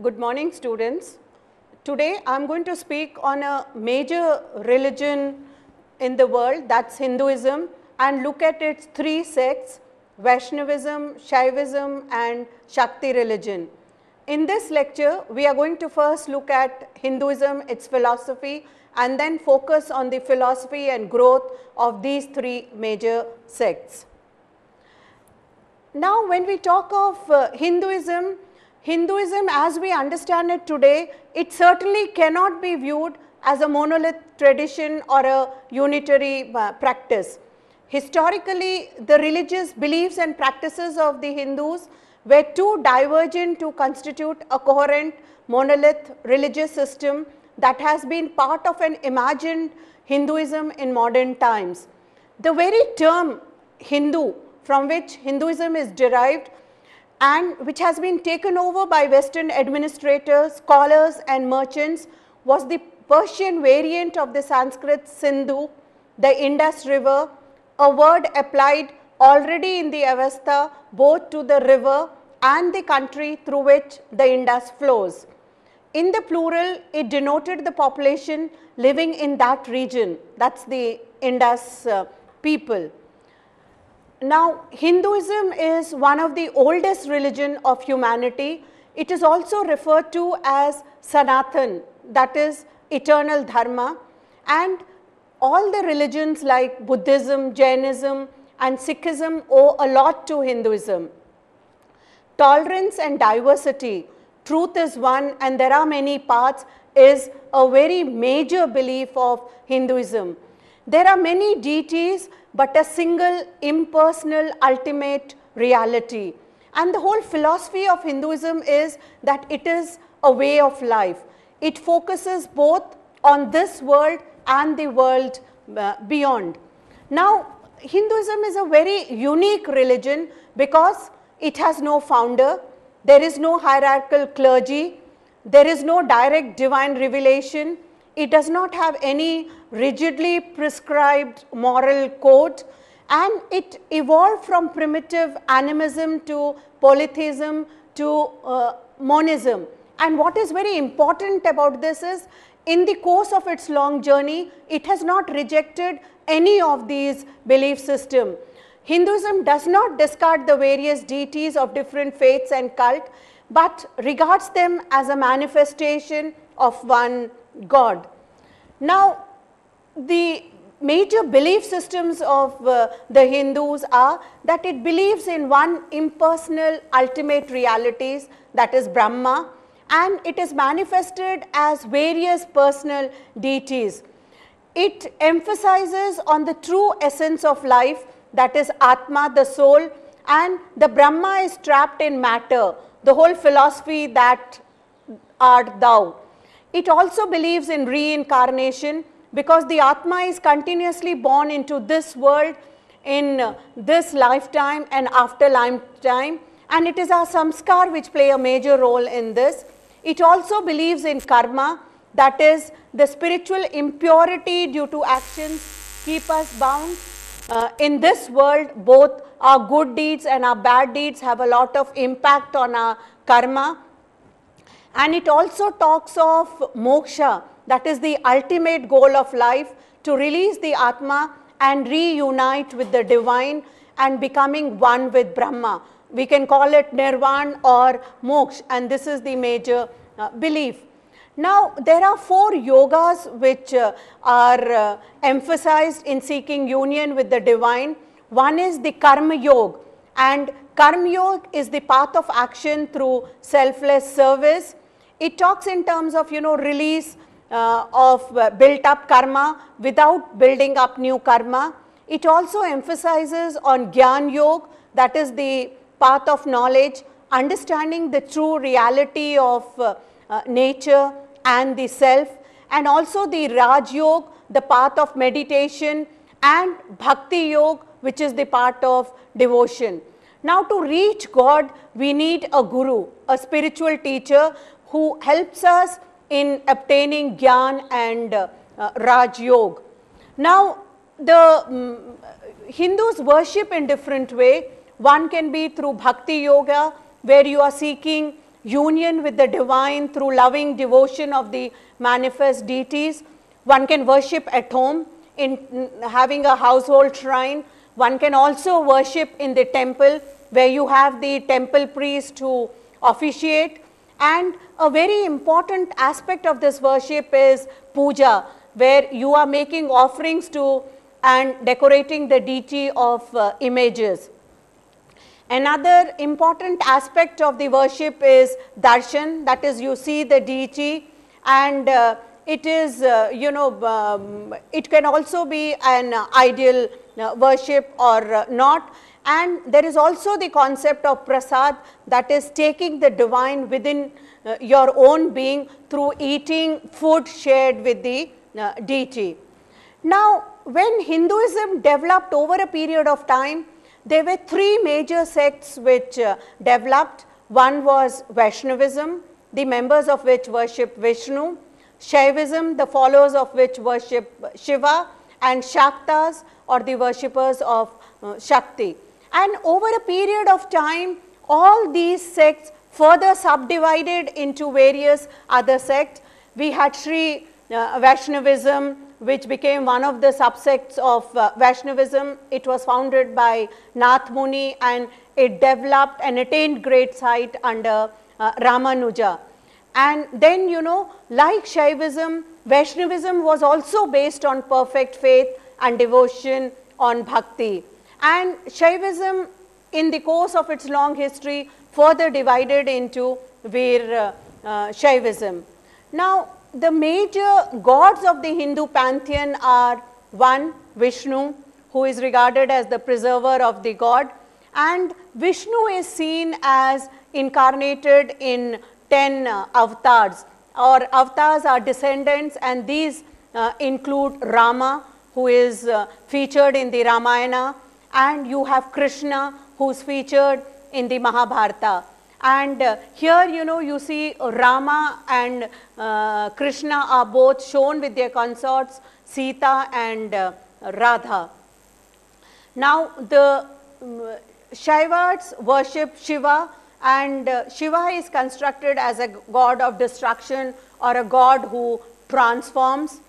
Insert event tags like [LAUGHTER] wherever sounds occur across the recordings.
Good morning students. Today I am going to speak on a major religion in the world that's Hinduism and look at its three sects Vaishnavism, Shaivism and Shakti religion. In this lecture we are going to first look at Hinduism, its philosophy and then focus on the philosophy and growth of these three major sects. Now when we talk of uh, Hinduism, Hinduism as we understand it today, it certainly cannot be viewed as a monolith tradition or a unitary uh, practice. Historically, the religious beliefs and practices of the Hindus were too divergent to constitute a coherent monolith religious system that has been part of an imagined Hinduism in modern times. The very term Hindu from which Hinduism is derived and which has been taken over by Western administrators, scholars and merchants was the Persian variant of the Sanskrit Sindhu, the Indus river, a word applied already in the Avesta both to the river and the country through which the Indus flows. In the plural, it denoted the population living in that region, that is the Indus uh, people. Now, Hinduism is one of the oldest religion of humanity. It is also referred to as Sanatan, that is eternal dharma. And all the religions like Buddhism, Jainism and Sikhism owe a lot to Hinduism. Tolerance and diversity, truth is one and there are many paths is a very major belief of Hinduism. There are many deities but a single impersonal ultimate reality. And the whole philosophy of Hinduism is that it is a way of life. It focuses both on this world and the world uh, beyond. Now, Hinduism is a very unique religion because it has no founder, there is no hierarchical clergy, there is no direct divine revelation, it does not have any rigidly prescribed moral code and it evolved from primitive animism to polytheism to uh, monism. And what is very important about this is in the course of its long journey, it has not rejected any of these belief system. Hinduism does not discard the various deities of different faiths and cult, but regards them as a manifestation of one God. Now, the major belief systems of uh, the Hindus are that it believes in one impersonal ultimate realities that is Brahma and it is manifested as various personal deities. It emphasizes on the true essence of life that is Atma, the soul and the Brahma is trapped in matter, the whole philosophy that art thou. It also believes in reincarnation because the Atma is continuously born into this world in this lifetime and after lifetime and it is our samskar which play a major role in this. It also believes in karma that is the spiritual impurity due to actions keep us bound. Uh, in this world both our good deeds and our bad deeds have a lot of impact on our karma and it also talks of moksha that is the ultimate goal of life to release the Atma and reunite with the divine and becoming one with Brahma. We can call it Nirvan or Moksha and this is the major uh, belief. Now, there are four yogas which uh, are uh, emphasized in seeking union with the divine. One is the Karma Yoga and Karma Yoga is the path of action through selfless service. It talks in terms of, you know, release uh, of uh, built up karma without building up new karma. It also emphasizes on Gyan Yoga that is the path of knowledge, understanding the true reality of uh, uh, nature and the self and also the Raj Yoga, the path of meditation and Bhakti Yoga which is the part of devotion. Now to reach God we need a guru, a spiritual teacher who helps us in obtaining Gyan and uh, Raj Yoga. Now, the um, Hindus worship in different way. One can be through Bhakti Yoga where you are seeking union with the divine through loving devotion of the manifest deities. One can worship at home in having a household shrine. One can also worship in the temple where you have the temple priest to officiate. And a very important aspect of this worship is puja, where you are making offerings to and decorating the deity of uh, images. Another important aspect of the worship is darshan, that is you see the deity and uh, it is, uh, you know, um, it can also be an ideal uh, worship or uh, not. And there is also the concept of prasad that is taking the divine within uh, your own being through eating food shared with the deity. Now, when Hinduism developed over a period of time, there were three major sects which uh, developed. One was Vaishnavism, the members of which worship Vishnu, Shaivism, the followers of which worship Shiva, and Shaktas or the worshippers of uh, Shakti. And over a period of time, all these sects further subdivided into various other sects. We had Sri uh, Vaishnavism, which became one of the subsects of uh, Vaishnavism. It was founded by Nath Muni and it developed and attained great height under uh, Ramanuja. And then, you know, like Shaivism, Vaishnavism was also based on perfect faith and devotion on bhakti. And Shaivism, in the course of its long history, further divided into Veer uh, uh, Shaivism. Now, the major gods of the Hindu pantheon are one Vishnu who is regarded as the preserver of the god and Vishnu is seen as incarnated in 10 uh, avatars or avatars are descendants and these uh, include Rama who is uh, featured in the Ramayana and you have Krishna who is featured in the Mahabharata. And uh, here you know you see Rama and uh, Krishna are both shown with their consorts Sita and uh, Radha. Now the um, Shaivats worship Shiva and uh, Shiva is constructed as a god of destruction or a god who transforms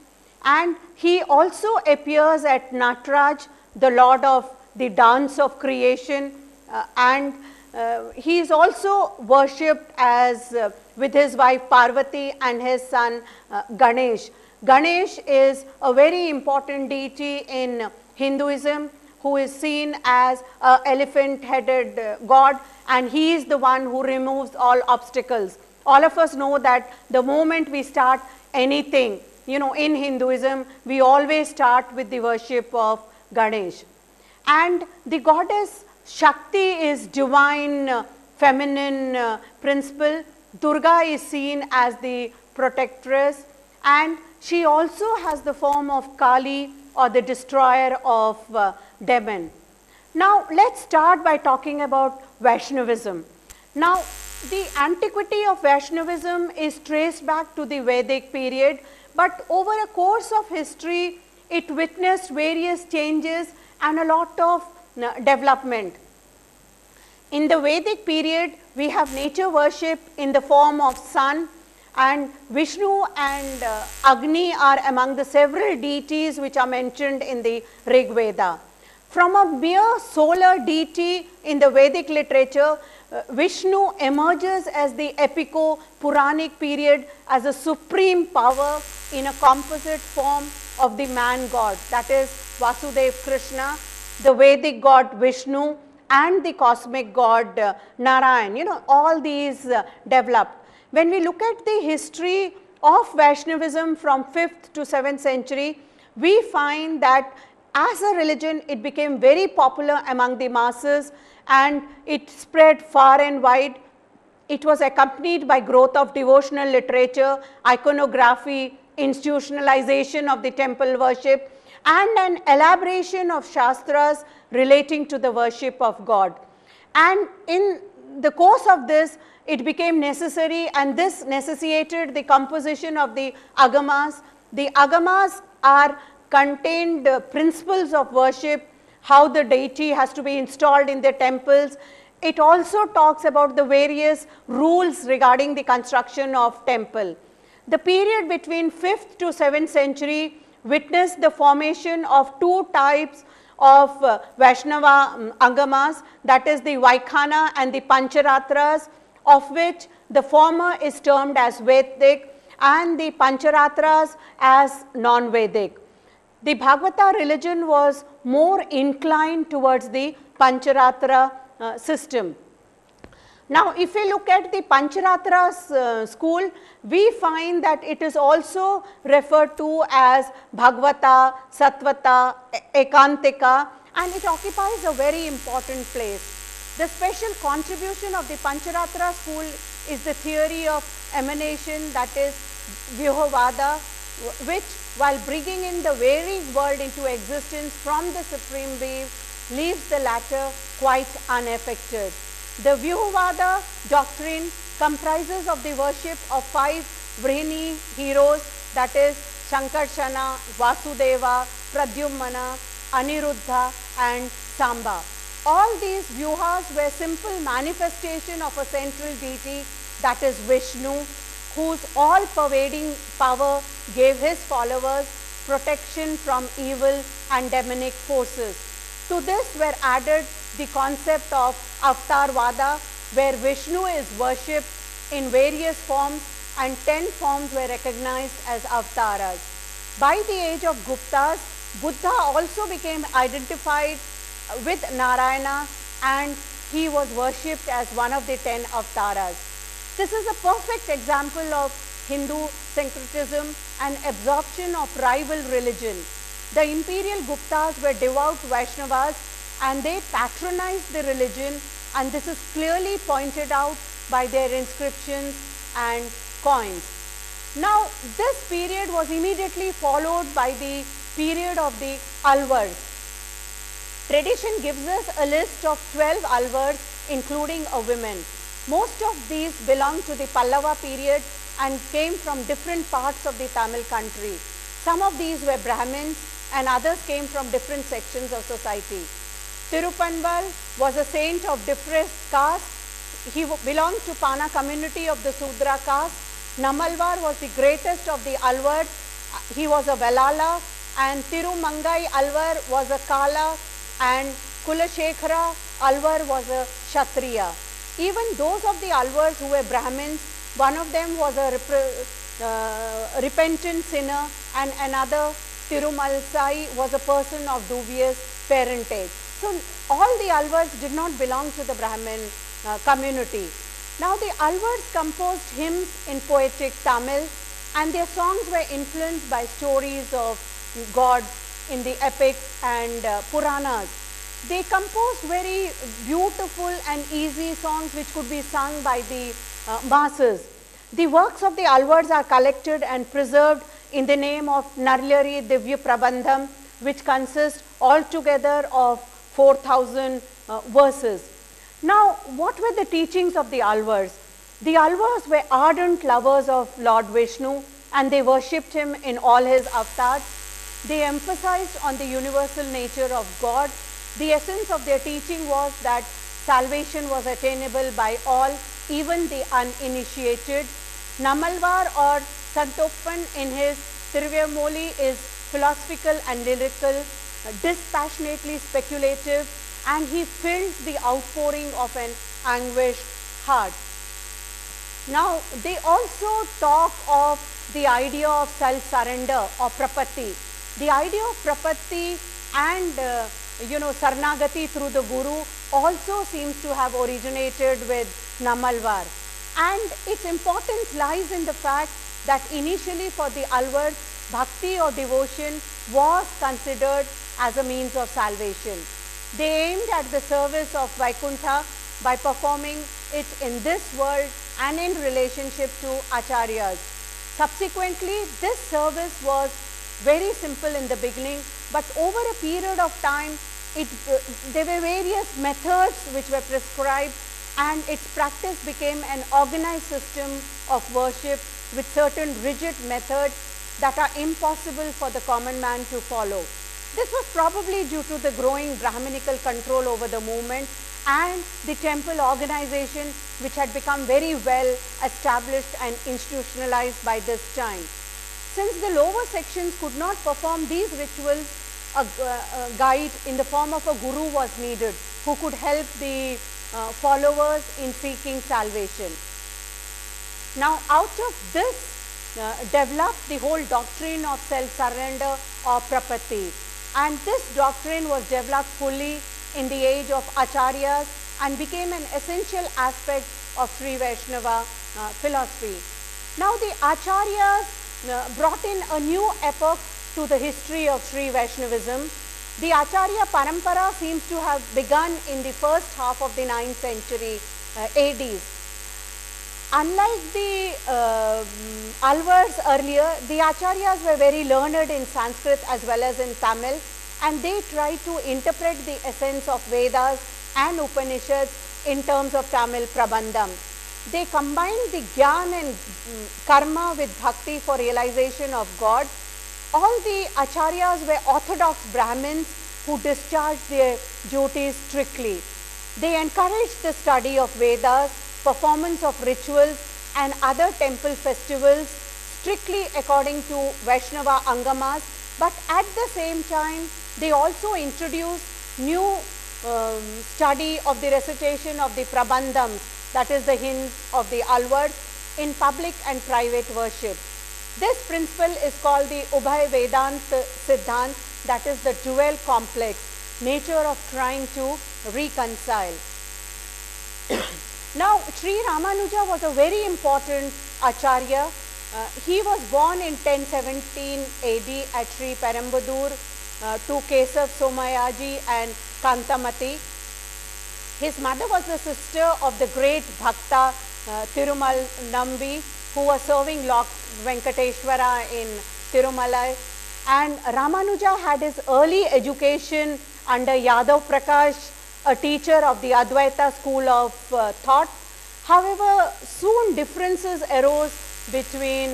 and he also appears at Natraj the lord of the dance of creation uh, and uh, he is also worshipped as uh, with his wife Parvati and his son uh, Ganesh. Ganesh is a very important deity in Hinduism who is seen as a elephant headed uh, god and he is the one who removes all obstacles. All of us know that the moment we start anything, you know, in Hinduism, we always start with the worship of Ganesh. And the goddess Shakti is divine uh, feminine uh, principle. Durga is seen as the protectress and she also has the form of Kali or the destroyer of uh, demon. Now let's start by talking about Vaishnavism. Now the antiquity of Vaishnavism is traced back to the Vedic period but over a course of history it witnessed various changes and a lot of development. In the Vedic period, we have nature worship in the form of sun and Vishnu and uh, Agni are among the several deities which are mentioned in the Rig Veda. From a mere solar deity in the Vedic literature, uh, Vishnu emerges as the epico Puranic period as a supreme power in a composite form of the man god that is Vasudev Krishna the Vedic god Vishnu and the cosmic god uh, Narayan, you know, all these uh, developed. When we look at the history of Vaishnavism from 5th to 7th century, we find that as a religion it became very popular among the masses and it spread far and wide. It was accompanied by growth of devotional literature, iconography, institutionalization of the temple worship and an elaboration of Shastras relating to the worship of God. And in the course of this, it became necessary and this necessitated the composition of the agamas. The agamas are contained uh, principles of worship, how the deity has to be installed in the temples. it also talks about the various rules regarding the construction of temple. The period between 5th to 7th century witnessed the formation of two types of uh, Vaishnava um, Agamas that is the Vaikhana and the Pancharatras of which the former is termed as Vedic and the Pancharatras as non-Vedic. The Bhagavata religion was more inclined towards the Pancharatra uh, system. Now, if we look at the Pancharatras uh, school, we find that it is also referred to as Bhagavata, Satvata, Ekantika and it occupies a very important place. The special contribution of the Pancharatra school is the theory of emanation that is Vyuhavada which while bringing in the very world into existence from the supreme being leaves the latter quite unaffected. The Vyuhavada doctrine comprises of the worship of five Vrishni heroes that is Shankarshana, Vasudeva, Pradyumna, Aniruddha and Samba. All these Vyuhas were simple manifestation of a central deity that is Vishnu whose all pervading power gave his followers protection from evil and demonic forces. To this were added the concept of Avatar Vada where Vishnu is worshipped in various forms and 10 forms were recognized as avatars. By the age of Guptas, Buddha also became identified with Narayana and he was worshipped as one of the 10 avatars. This is a perfect example of Hindu syncretism and absorption of rival religion. The imperial Guptas were devout Vaishnavas and they patronized the religion and this is clearly pointed out by their inscriptions and coins. Now this period was immediately followed by the period of the Alvars. Tradition gives us a list of 12 Alvars including a woman. Most of these belong to the Pallava period and came from different parts of the Tamil country. Some of these were Brahmins and others came from different sections of society. Tirupanval was a saint of depressed caste. He belonged to Pana community of the Sudra caste. Nammalvar was the greatest of the Alvars. He was a Velala and Tirumangai Alvar was a Kala and Kulashekara Alvar was a Kshatriya. Even those of the Alvars who were Brahmins, one of them was a uh, repentant sinner and another Tirumalsai was a person of dubious parentage. So all the Alvars did not belong to the Brahmin uh, community. Now the Alvars composed hymns in poetic Tamil and their songs were influenced by stories of gods in the epics and uh, Puranas. They composed very beautiful and easy songs which could be sung by the uh, masses. The works of the Alvars are collected and preserved in the name of Nalayira Divya Prabandham which consists altogether of 4000 uh, verses. Now what were the teachings of the Alvars? The Alvars were ardent lovers of Lord Vishnu and they worshipped him in all his avatars. They emphasized on the universal nature of God the essence of their teaching was that salvation was attainable by all, even the uninitiated. Nammalvar or Sathakopan in his Tiruvaymoli is philosophical and lyrical, dispassionately speculative, and he fills the outpouring of an anguished heart. Now, they also talk of the idea of self-surrender or prapatti. The idea of prapatti and uh, you know, Sharanagati through the Guru also seems to have originated with Nammalvar. And its importance lies in the fact that initially for the Alvars, bhakti or devotion was considered as a means of salvation. They aimed at the service of Vaikuntha by performing it in this world and in relationship to acharyas. Subsequently, this service was very simple in the beginning, but over a period of time, it, uh, there were various methods which were prescribed and its practice became an organized system of worship with certain rigid methods that are impossible for the common man to follow. This was probably due to the growing Brahminical control over the movement and the temple organization which had become very well established and institutionalized by this time. Since the lower sections could not perform these rituals, a, a guide in the form of a guru was needed who could help the uh, followers in seeking salvation. Now out of this uh, developed the whole doctrine of self-surrender or prapatti and this doctrine was developed fully in the age of acharyas and became an essential aspect of Sri Vaishnava uh, philosophy. Now the acharyas uh, brought in a new epoch to the history of Sri Vaishnavism. The Acharya Parampara seems to have begun in the first half of the 9th century uh, ADs. Unlike the uh, Alvars earlier, the Acharyas were very learned in Sanskrit as well as in Tamil and they tried to interpret the essence of Vedas and Upanishads in terms of Tamil Prabandham. They combined the Gyan and mm, Karma with Bhakti for realization of God. All the Acharyas were orthodox Brahmins who discharged their duties strictly. They encouraged the study of Vedas, performance of rituals and other temple festivals strictly according to Vaishnava Agamas but at the same time they also introduce new um, study of the recitation of the Prabandhams that is the hymns of the Alvars in public and private worship. This principle is called the Ubhay Vedant Siddhant that is the dual complex nature of trying to reconcile. Now Sri Ramanuja was a very important Acharya. Uh, he was born in 1017 AD at Sri Perumbudur uh, to Kesav Somayaji and Kantamati. His mother was the sister of the great Bhakta uh, Tirumal Nambi who was serving Lord Venkateshwara in Tirumalai and Ramanuja had his early education under Yadav Prakash, a teacher of the Advaita school of uh, thought. However, soon differences arose between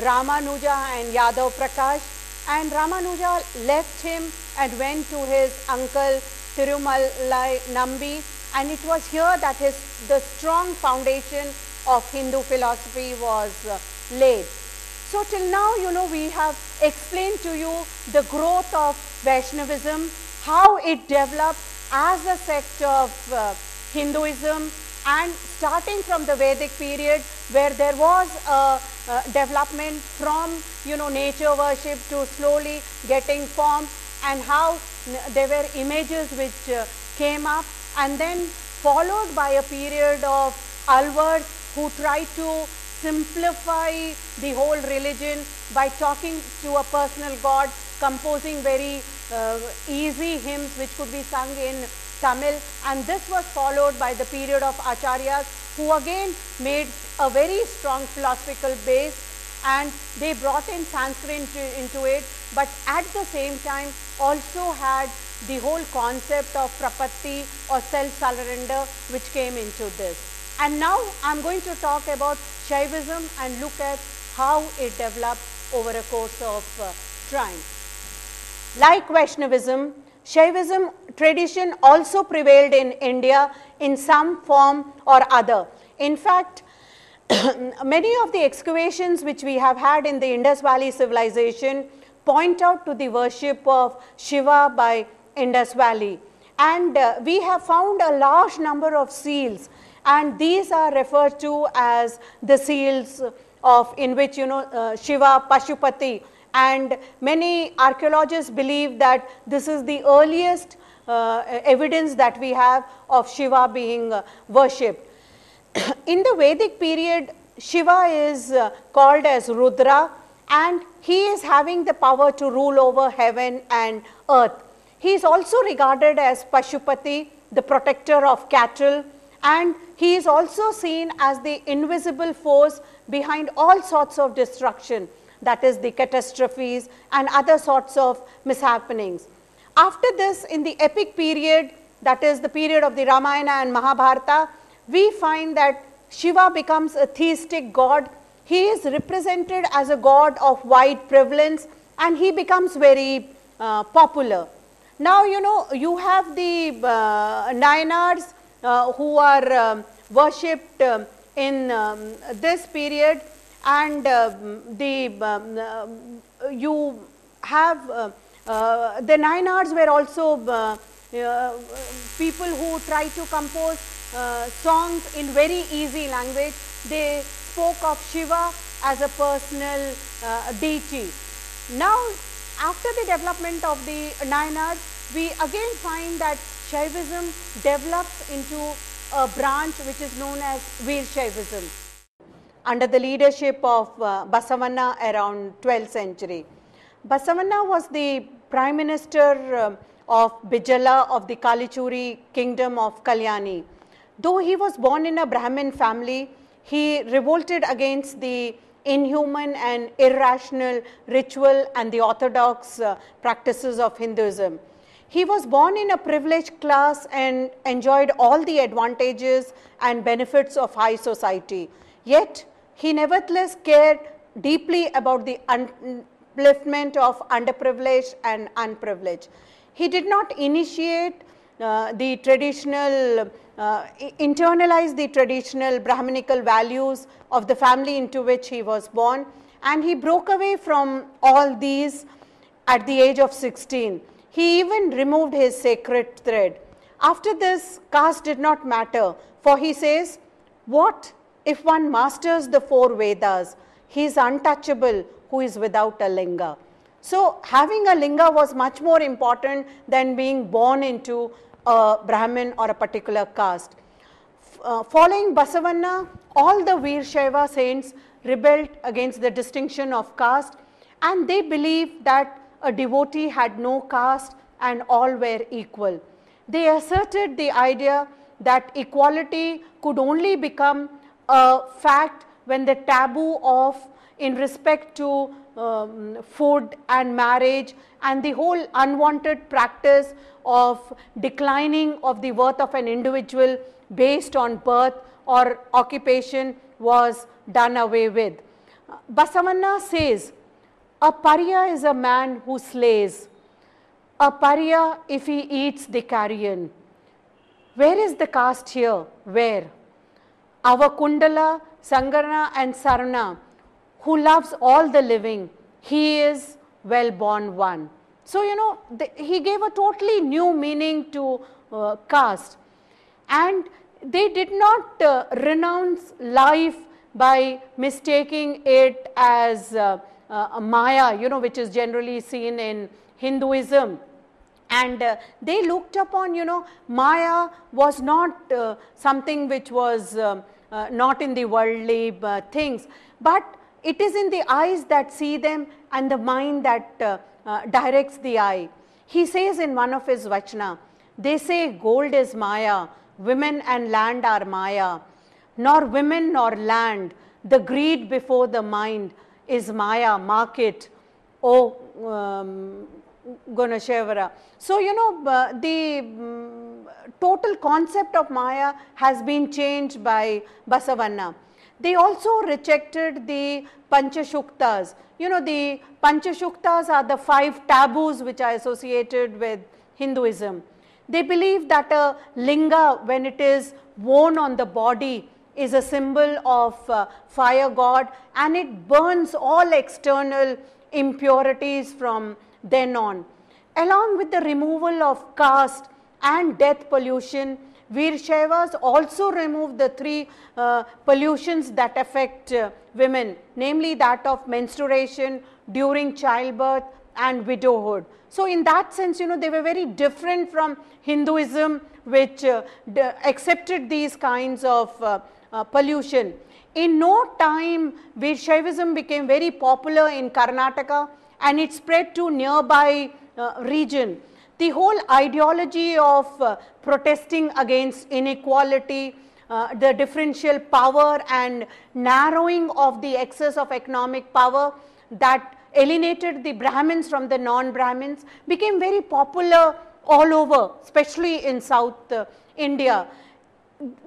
Ramanuja and Yadav Prakash and Ramanuja left him and went to his uncle Tirumalai Nambi and it was here that his the strong foundation of Hindu philosophy was uh, laid. So till now you know we have explained to you the growth of Vaishnavism, how it developed as a sect of uh, Hinduism and starting from the Vedic period where there was a, development from you know nature worship to slowly getting form and how there were images which uh, came up and then followed by a period of Alvars who tried to simplify the whole religion by talking to a personal God, composing very uh, easy hymns which could be sung in Tamil and this was followed by the period of Acharyas who again made a very strong philosophical base and they brought in Sanskrit into, into it but at the same time also had the whole concept of prapatti or self-surrender which came into this. And now I am going to talk about Shaivism and look at how it developed over a course of uh, time. Like Vaishnavism, Shaivism tradition also prevailed in India in some form or other. In fact, [CLEARS THROAT] many of the excavations which we have had in the Indus Valley civilization point out to the worship of Shiva by Indus Valley. And uh, we have found a large number of seals and these are referred to as the seals of in which you know uh, Shiva Pashupati and many archaeologists believe that this is the earliest uh, evidence that we have of Shiva being uh, worshipped. [CLEARS THROAT] In the Vedic period, Shiva is uh, called as Rudra and he is having the power to rule over heaven and earth. He is also regarded as Pashupati, the protector of cattle and he is also seen as the invisible force behind all sorts of destruction that is the catastrophes and other sorts of mishappenings. After this in the epic period that is the period of the Ramayana and Mahabharata, we find that Shiva becomes a theistic god. He is represented as a god of wide prevalence and he becomes very uh, popular. Now you know you have the uh, Nayanars uh, who are um, worshipped um, in um, this period and um, the um, uh, you have uh, uh, the Nayars were also people who try to compose songs in very easy language. They spoke of Shiva as a personal deity. Now, after the development of the Nayars, we again find that Shaivism develops into a branch which is known as Veer Shaivism under the leadership of uh, Basavanna around 12th century. Basavanna was the prime minister uh, of Bijala of the Kalachuri kingdom of Kalyani. Though he was born in a Brahmin family, he revolted against the inhuman and irrational ritual and the orthodox uh, practices of Hinduism. He was born in a privileged class and enjoyed all the advantages and benefits of high society. Yet, he nevertheless cared deeply about the upliftment of underprivileged and unprivileged. He did not initiate uh, the traditional, uh, internalize the traditional Brahminical values of the family into which he was born and he broke away from all these at the age of 16. He even removed his sacred thread. After this, caste did not matter, for he says, What if one masters the four Vedas? He is untouchable who is without a linga. So, having a linga was much more important than being born into a Brahmin or a particular caste. Uh, following Basavanna, all the Veer Shaiva saints rebelled against the distinction of caste and they believed that a devotee had no caste and all were equal. They asserted the idea that equality could only become a fact when the taboo of in respect to um, food and marriage and the whole unwanted practice of declining of the worth of an individual based on birth or occupation was done away with. Basavanna says a pariah is a man who slays. A pariah if he eats the carrion. Where is the caste here? Where? Our Kundala, Sangarana and Sarana who loves all the living, he is well born one. So, you know, the, he gave a totally new meaning to uh, caste and they did not uh, renounce life by mistaking it as uh, uh, Maya, you know, which is generally seen in Hinduism. And uh, they looked upon, you know, Maya was not uh, something which was um, uh, not in the worldly uh, things, but it is in the eyes that see them and the mind that directs the eye. He says in one of his Vachna, they say gold is Maya, women and land are Maya, nor women nor land, the greed before the mind, is Maya, market, oh um, Gunashevara. So, you know, uh, the um, total concept of Maya has been changed by Basavanna. They also rejected the Panchasutakas. You know, the Panchasutakas are the five taboos which are associated with Hinduism. They believe that a linga, when it is worn on the body, is a symbol of uh, fire god and it burns all external impurities from then on. Along with the removal of caste and death pollution, Veer Shaivas also removed the three uh, pollutions that affect uh, women, namely that of menstruation, during childbirth and widowhood. So, in that sense, you know, they were very different from Hinduism which uh, accepted these kinds of uh, uh, pollution. In no time, Shaivism became very popular in Karnataka and it spread to nearby uh, region. The whole ideology of uh, protesting against inequality, uh, the differential power and narrowing of the excess of economic power that alienated the Brahmins from the non-Brahmins became very popular all over, especially in South uh, India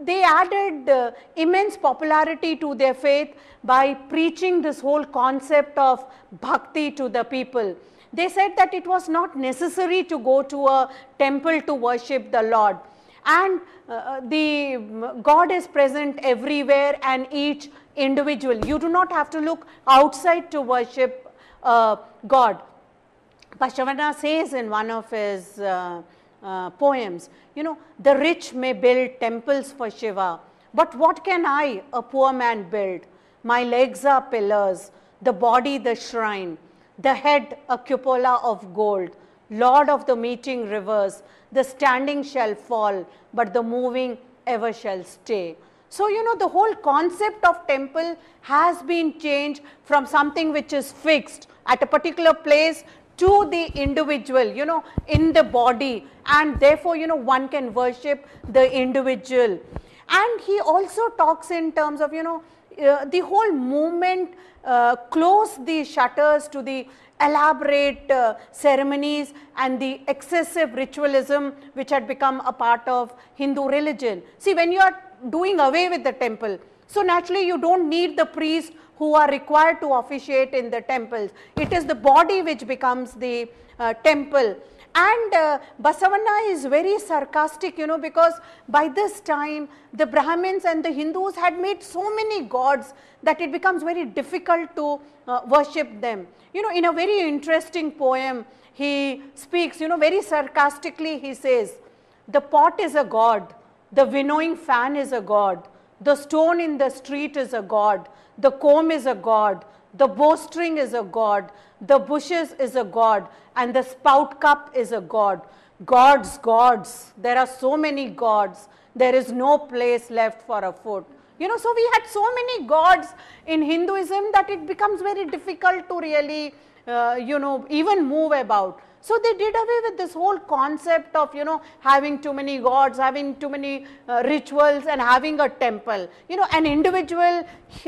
they added uh, immense popularity to their faith by preaching this whole concept of bhakti to the people. They said that it was not necessary to go to a temple to worship the Lord. and uh, the um, God is present everywhere and each individual. You do not have to look outside to worship uh, God. Basavana says in one of his uh, poems, you know, the rich may build temples for Shiva, but what can I, a poor man, build? My legs are pillars, the body the shrine, the head a cupola of gold, Lord of the meeting rivers, the standing shall fall, but the moving ever shall stay. So, you know, the whole concept of temple has been changed from something which is fixed at a particular place to the individual, you know, in the body and therefore, you know, one can worship the individual. And he also talks in terms of, you know, uh, the whole movement uh, close the shutters to the elaborate uh, ceremonies and the excessive ritualism which had become a part of Hindu religion. See when you are doing away with the temple, so naturally you don't need the priests who are required to officiate in the temples. It is the body which becomes the uh, temple and uh, Basavanna is very sarcastic, you know, because by this time the Brahmins and the Hindus had made so many gods that it becomes very difficult to uh, worship them. You know, in a very interesting poem, he speaks, you know, very sarcastically, he says, the pot is a god, the winnowing fan is a god, the stone in the street is a god, the comb is a god, the bowstring is a god, the bushes is a god, and the spout cup is a god. Gods, gods, there are so many gods, there is no place left for a foot. You know, so we had so many gods in Hinduism that it becomes very difficult to really, uh, you know, even move about. So they did away with this whole concept of, you know, having too many gods, having too many uh, rituals and having a temple. You know, an individual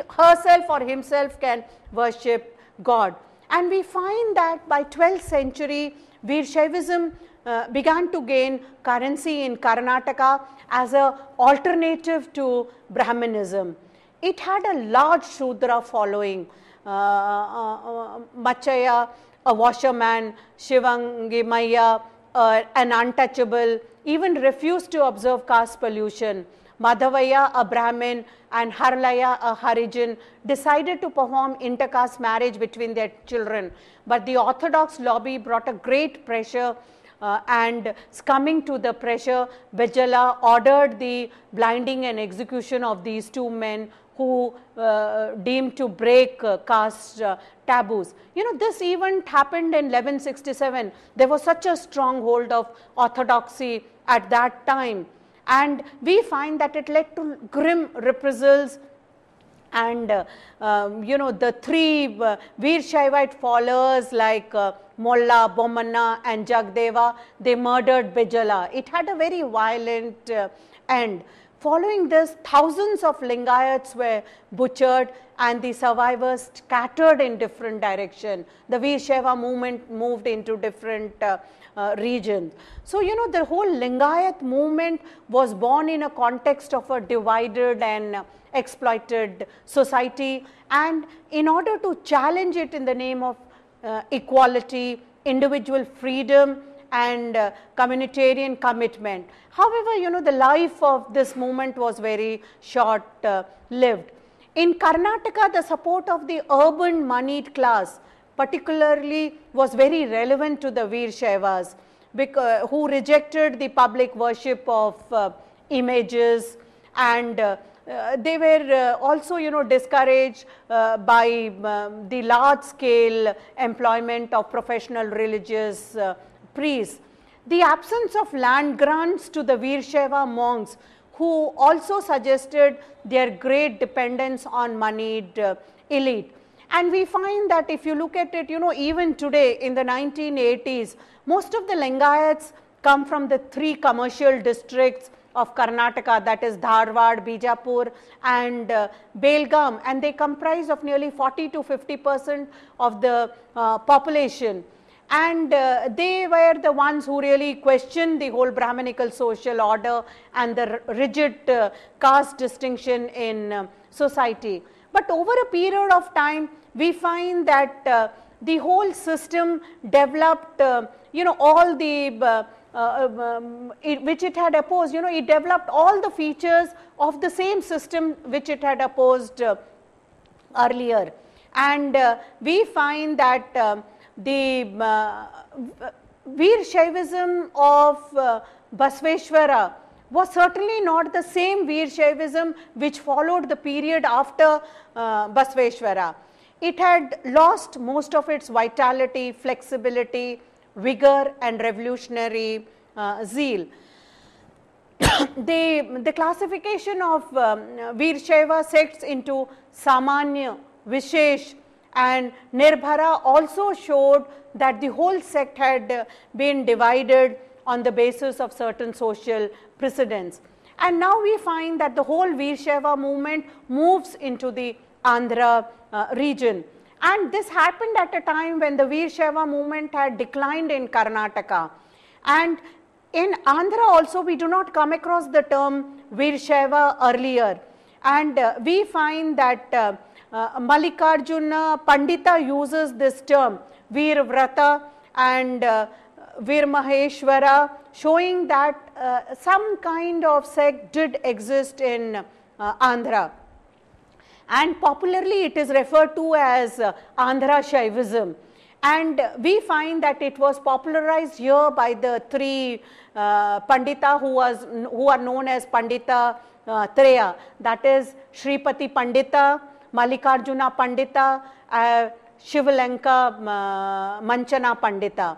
herself or himself can worship God. And we find that by 12th century, Veershaivism uh, began to gain currency in Karnataka as a alternative to Brahmanism. It had a large Shudra following. Uh, uh, uh Machaya, a washerman, Shivangi Maya, uh, an untouchable, even refused to observe caste pollution. Madhavaya, a Brahmin, and Harlaya, a Harijan, decided to perform intercaste marriage between their children. But the orthodox lobby brought a great pressure uh, and succumbing to the pressure, Bijala ordered the blinding and execution of these two men who uh, deemed to break uh, caste uh, taboos. You know, this event happened in 1167. There was such a strong hold of orthodoxy at that time and we find that it led to grim reprisals and uh, um, you know the three uh, Veer Shaivite followers like uh, Molla, Bommanna and Jagdeva, they murdered Bijala. It had a very violent uh, end. Following this, thousands of Lingayats were butchered and the survivors scattered in different direction. The Veer movement moved into different uh, uh, regions. So, you know the whole Lingayat movement was born in a context of a divided and uh, exploited society and in order to challenge it in the name of uh, equality, individual freedom and uh, communitarian commitment. However, you know the life of this movement was very short uh, lived. In Karnataka, the support of the urban moneyed class particularly was very relevant to the Veer Shaivas because, who rejected the public worship of uh, images and uh, uh, they were uh, also you know discouraged uh, by um, the large scale employment of professional religious uh, priests. The absence of land grants to the Veershaiva monks who also suggested their great dependence on moneyed uh, elite. And we find that if you look at it, you know, even today in the 1980s, most of the Lingayats come from the three commercial districts of Karnataka that is Dharwad, Bijapur and uh, Belgaum and they comprise of nearly 40 to 50 percent of the uh, population and uh, they were the ones who really questioned the whole Brahmanical social order and the rigid uh, caste distinction in uh, society. But over a period of time we find that uh, the whole system developed you know all the uh, um, it, which it had opposed, you know, it developed all the features of the same system which it had opposed uh, earlier. And uh, we find that um, the uh, Veer Shaivism of uh, Basveshwara was certainly not the same Veer Shaivism which followed the period after uh, Basveshwara. It had lost most of its vitality, flexibility, vigor and revolutionary uh, zeal. [COUGHS] the, the classification of um, Veer Shaiva sects into Samanya, Vishesh and Nirbhara also showed that the whole sect had uh, been divided on the basis of certain social precedents. And now we find that the whole Veershaiva movement moves into the Andhra uh, region. And this happened at a time when the Veershaiva movement had declined in Karnataka. And in Andhra also we do not come across the term Veershaiva earlier. And uh, we find that uh, uh, Mallikarjuna Pandita uses this term Veer Vrata and uh, Veer Maheshwara showing that uh, some kind of sect did exist in uh, Andhra. And popularly it is referred to as uh, Andhra Shaivism. And we find that it was popularized here by the three uh, Pandita who was who are known as Pandita uh, Treya. That is Shripati Pandita, Mallikarjuna Pandita, uh, Shivalanka uh, Manchana Pandita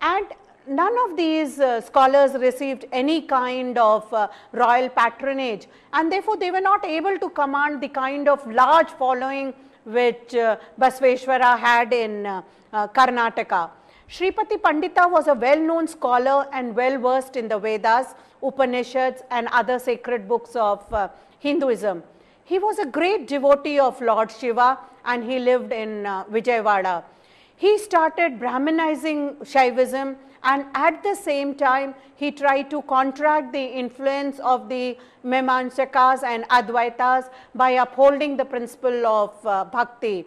and none of these uh, scholars received any kind of uh, royal patronage and therefore they were not able to command the kind of large following which uh, Basveshwara had in uh, uh, Karnataka. Shripati Pandita was a well known scholar and well versed in the Vedas, Upanishads and other sacred books of uh, Hinduism. He was a great devotee of Lord Shiva and he lived in uh, Vijayawada. He started Brahmanizing Shaivism and at the same time he tried to contract the influence of the Mimamsakas and Advaitas by upholding the principle of uh, bhakti.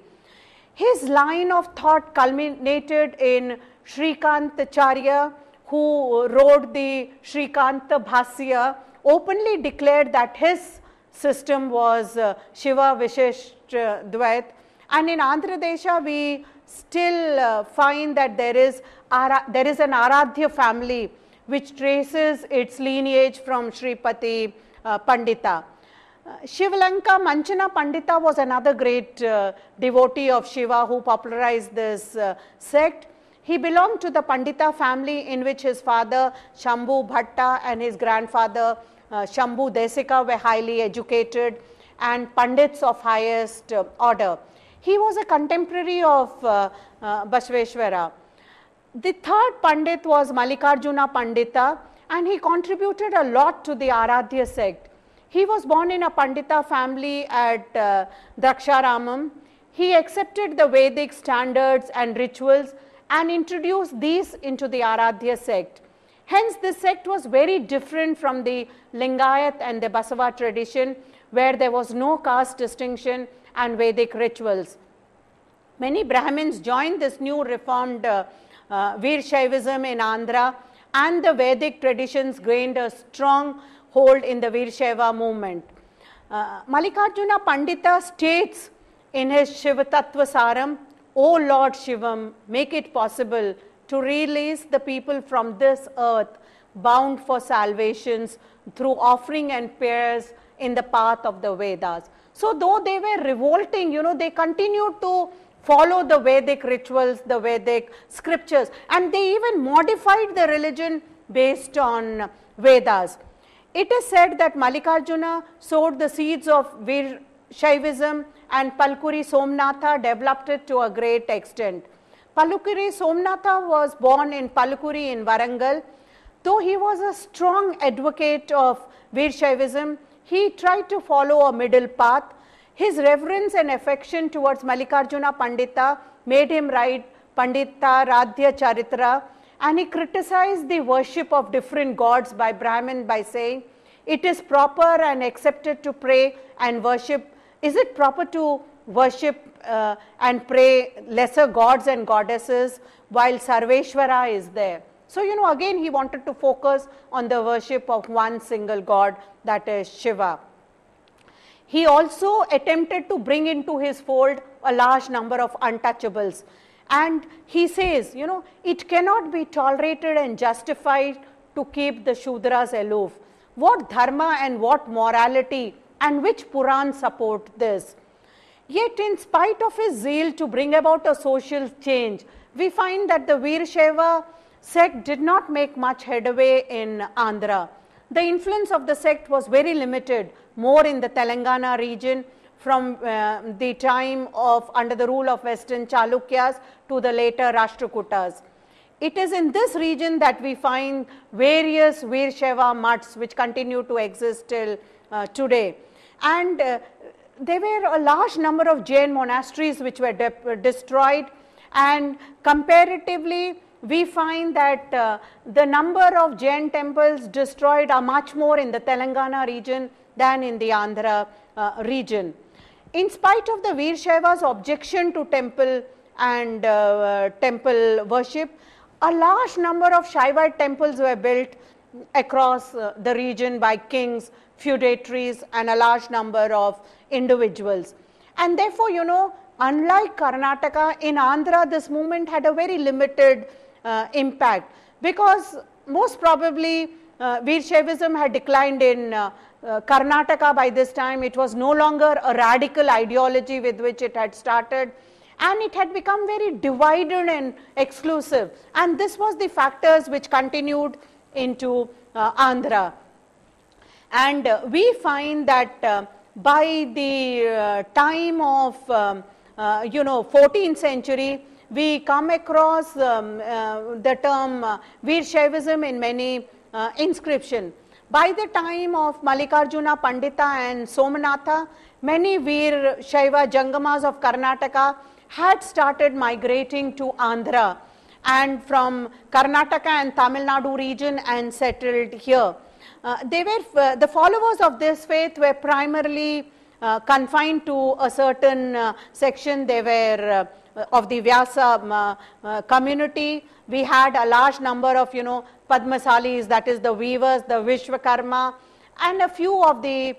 His line of thought culminated in Srikantacharya who wrote the Srikanta Bhasya openly declared that his system was uh, Shiva Vishesh Dvait and in Andhra Desha we still uh, find that there is, Ara, there is an Aradhya family which traces its lineage from Sripati uh, Pandita. Uh, Shivalanka Manchana Pandita was another great uh, devotee of Shiva who popularized this uh, sect. He belonged to the Pandita family in which his father Shambhu Bhatta and his grandfather uh, Shambhu Desika were highly educated and Pandits of highest uh, order. He was a contemporary of uh, uh, Basveshwara. The third Pandit was Mallikarjuna Pandita and he contributed a lot to the Aradhya sect. He was born in a Pandita family at uh, Draksharamam. He accepted the Vedic standards and rituals and introduced these into the Aradhya sect. Hence, this sect was very different from the Lingayat and the Basava tradition where there was no caste distinction and Vedic rituals. Many Brahmins joined this new reformed uh, uh, Veer Shaivism in Andhra and the Vedic traditions gained a strong hold in the Veer Shaiva movement. Uh, Mallikarjuna Pandita states in his Shivatattva Saram, O Lord Shivam, make it possible to release the people from this earth bound for salvations through offering and prayers in the path of the Vedas. So though they were revolting, you know, they continued to follow the Vedic rituals, the Vedic scriptures and they even modified the religion based on Vedas. It is said that Mallikarjuna sowed the seeds of Veer Shaivism and Palkuri Somnatha developed it to a great extent. Palkuri Somnatha was born in Palkuri in Varangal. Though he was a strong advocate of Veer Shaivism, he tried to follow a middle path. His reverence and affection towards Mallikarjuna Pandita made him write Pandita Radhya Charitra and he criticized the worship of different gods by Brahmin by saying, it is proper and accepted to pray and worship. Is it proper to worship uh, and pray lesser gods and goddesses while Sarveshwara is there? So, you know, again he wanted to focus on the worship of one single God that is Shiva. He also attempted to bring into his fold a large number of untouchables. And he says, you know, it cannot be tolerated and justified to keep the Shudras aloof. What dharma and what morality and which Puran support this? Yet in spite of his zeal to bring about a social change, we find that the Veershaiva sect did not make much headway in Andhra. The influence of the sect was very limited, more in the Telangana region from uh, the time of under the rule of western Chalukyas to the later Rashtrakutas. It is in this region that we find various Veershaiva mutts which continue to exist till uh, today. And uh, there were a large number of Jain monasteries which were de destroyed and comparatively we find that uh, the number of Jain temples destroyed are much more in the Telangana region than in the Andhra uh, region. In spite of the Veershaivas objection to temple and uh, temple worship, a large number of Shaivite temples were built across uh, the region by kings, feudatories and a large number of individuals. And therefore, you know, unlike Karnataka, in Andhra this movement had a very limited uh, impact because most probably uh, had declined in uh, uh, Karnataka by this time. It was no longer a radical ideology with which it had started and it had become very divided and exclusive and this was the factors which continued into uh, Andhra. And uh, we find that uh, by the uh, time of um, you know 14th century we come across um, the term uh, Veer Shaivism in many inscription. By the time of Mallikarjuna Pandita and Somanatha, many Veer Shaiva Jangamas of Karnataka had started migrating to Andhra and from Karnataka and Tamil Nadu region and settled here. Uh, they were, uh, the followers of this faith were primarily uh, confined to a certain uh, section. They were uh, of the Vyasa um, uh, community. We had a large number of, you know, Padmasalis, that is the weavers, the Vishwakarma, and a few of the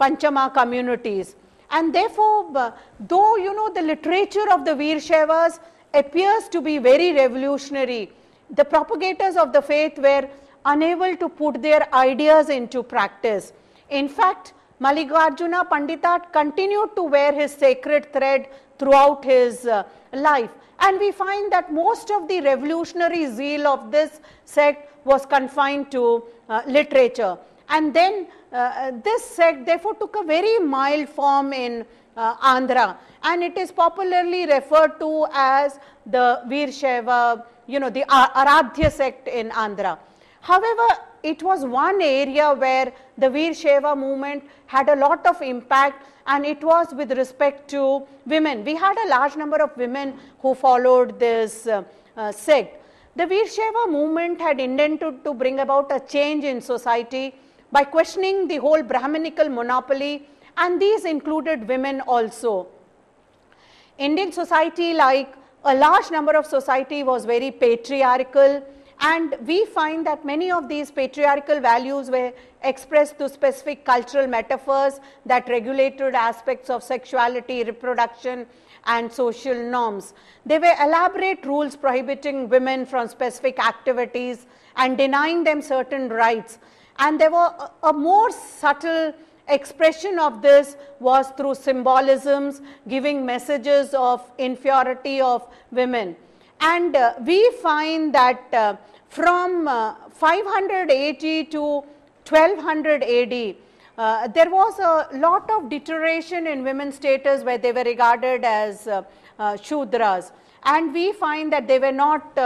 Panchama communities. And therefore, though, you know, the literature of the Veershaivas appears to be very revolutionary, the propagators of the faith were unable to put their ideas into practice. In fact, Mallikarjuna Pandita continued to wear his sacred thread throughout his uh, life. And we find that most of the revolutionary zeal of this sect was confined to uh, literature. And then uh, this sect therefore took a very mild form in uh, Andhra and it is popularly referred to as the Veershaiva, you know, the Aradhya sect in Andhra. However, it was one area where the Veer Shaiva movement had a lot of impact and it was with respect to women. We had a large number of women who followed this uh, uh, sect. The Veer Shaiva movement had intended to bring about a change in society by questioning the whole Brahminical monopoly and these included women also. Indian society like a large number of society was very patriarchal and we find that many of these patriarchal values were expressed through specific cultural metaphors that regulated aspects of sexuality, reproduction, and social norms. There were elaborate rules prohibiting women from specific activities and denying them certain rights. And there were a, a more subtle expression of this was through symbolisms, giving messages of inferiority of women. And uh, we find that uh, from uh, 500 AD to 1200 AD, uh, there was a lot of deterioration in women's status where they were regarded as uh, uh, Shudras. And we find that they were not